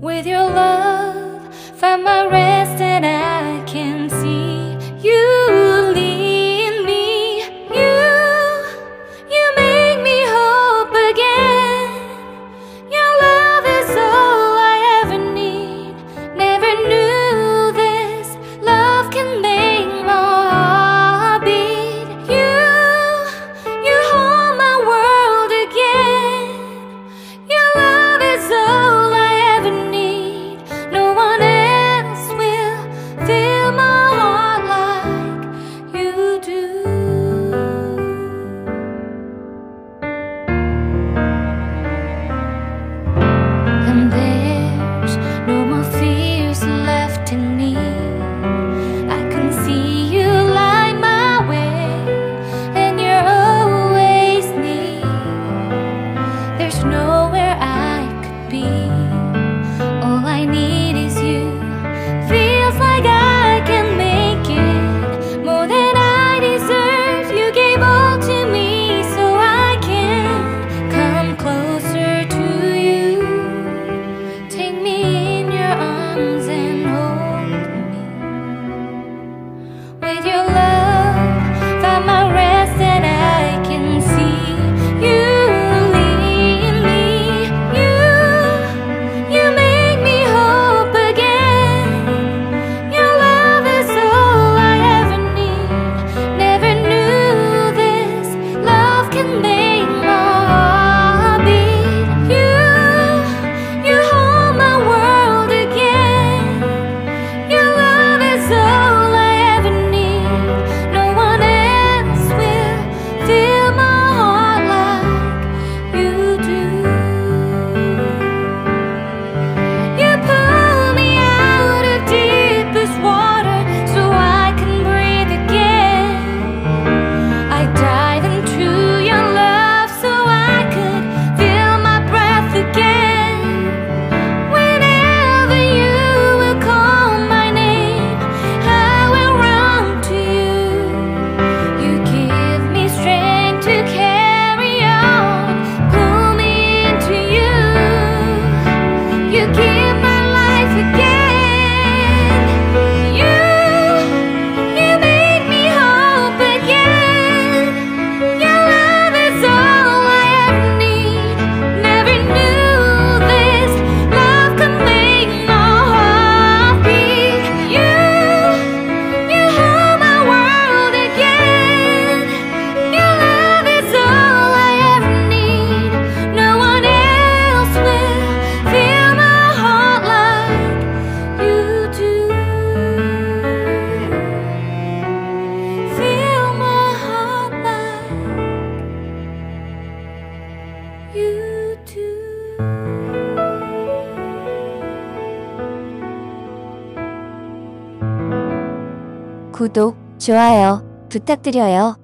With your love, find my rest. 구독, 좋아요 부탁드려요.